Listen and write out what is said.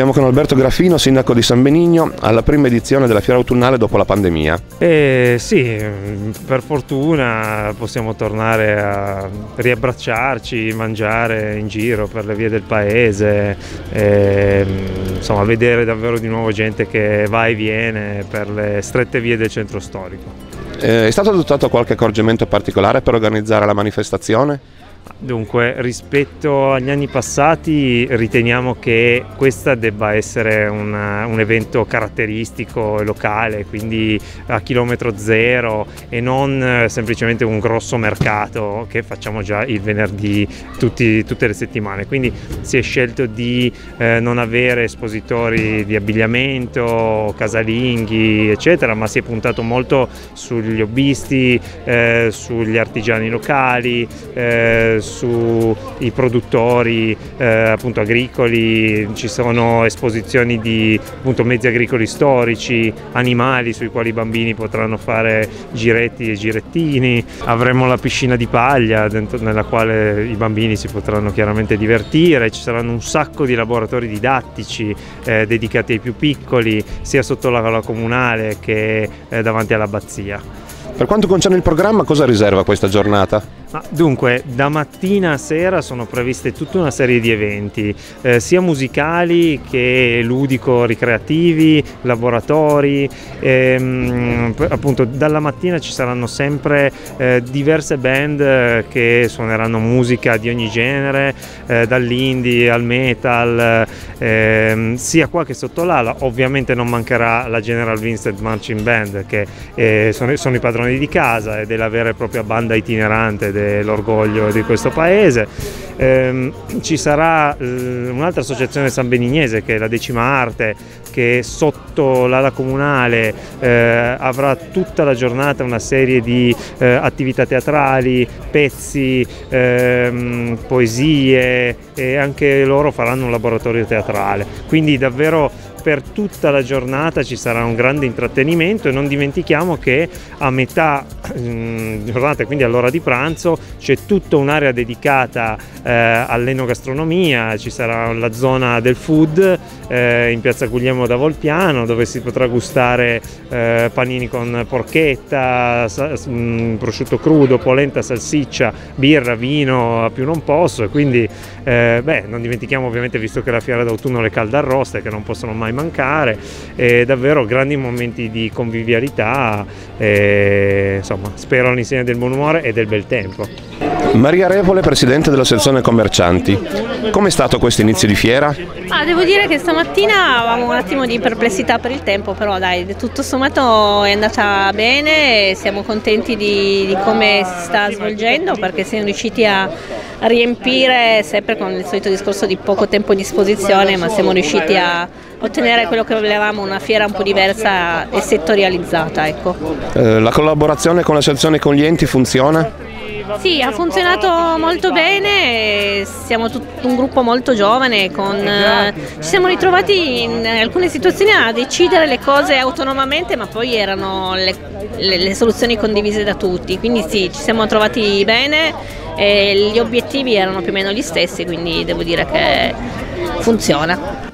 Siamo con Alberto Grafino, sindaco di San Benigno, alla prima edizione della fiera autunnale dopo la pandemia. Eh, sì, per fortuna possiamo tornare a riabbracciarci, mangiare in giro per le vie del paese, e, insomma vedere davvero di nuovo gente che va e viene per le strette vie del centro storico. Eh, è stato adottato qualche accorgimento particolare per organizzare la manifestazione? Dunque, rispetto agli anni passati riteniamo che questa debba essere una, un evento caratteristico e locale, quindi a chilometro zero e non eh, semplicemente un grosso mercato che facciamo già il venerdì tutti, tutte le settimane. Quindi si è scelto di eh, non avere espositori di abbigliamento, casalinghi, eccetera, ma si è puntato molto sugli hobbisti, eh, sugli artigiani locali. Eh, sui produttori eh, appunto, agricoli, ci sono esposizioni di appunto, mezzi agricoli storici, animali sui quali i bambini potranno fare giretti e girettini, avremo la piscina di paglia dentro, nella quale i bambini si potranno chiaramente divertire, ci saranno un sacco di laboratori didattici eh, dedicati ai più piccoli sia sotto la, la comunale che eh, davanti all'abbazia. Per quanto concerne il programma, cosa riserva questa giornata? Dunque, da mattina a sera sono previste tutta una serie di eventi, eh, sia musicali che ludico-ricreativi, laboratori. Ehm, appunto, dalla mattina ci saranno sempre eh, diverse band che suoneranno musica di ogni genere, eh, dall'indie al metal, ehm, sia qua che sotto l'ala. Ovviamente non mancherà la General Vincent Marching Band, che eh, sono, sono, i padroni di casa ed è la vera e propria banda itinerante l'orgoglio di questo paese. Eh, ci sarà eh, un'altra associazione san benignese che è la Decima Arte che sotto l'ala comunale eh, avrà tutta la giornata una serie di eh, attività teatrali, pezzi, ehm, poesie e anche loro faranno un laboratorio teatrale. Quindi davvero per tutta la giornata ci sarà un grande intrattenimento e non dimentichiamo che a metà mm, giornata, quindi all'ora di pranzo, c'è tutta un'area dedicata eh, all'enogastronomia, ci sarà la zona del food eh, in piazza Guglielmo da Volpiano dove si potrà gustare eh, panini con porchetta, mm, prosciutto crudo, polenta, salsiccia, birra, vino a più non posso e quindi eh, beh, non dimentichiamo ovviamente visto che la fiera d'autunno le caldarroste che non possono mai mancare e davvero grandi momenti di convivialità e, insomma spero all'insegna del buon umore e del bel tempo. Maria Revole, Presidente della sezione commercianti. Com'è stato questo inizio di fiera? Ah, devo dire che stamattina avevamo un attimo di perplessità per il tempo, però dai, tutto sommato è andata bene, siamo contenti di, di come si sta svolgendo perché siamo riusciti a riempire sempre con il solito discorso di poco tempo a disposizione, ma siamo riusciti a ottenere quello che volevamo, una fiera un po' diversa e settorializzata. Ecco. Eh, la collaborazione con le sezioni e con gli enti funziona? Sì, ha funzionato molto bene, siamo un gruppo molto giovane, con, eh, ci siamo ritrovati in alcune situazioni a decidere le cose autonomamente, ma poi erano le, le, le soluzioni condivise da tutti, quindi sì, ci siamo trovati bene e gli obiettivi erano più o meno gli stessi, quindi devo dire che funziona.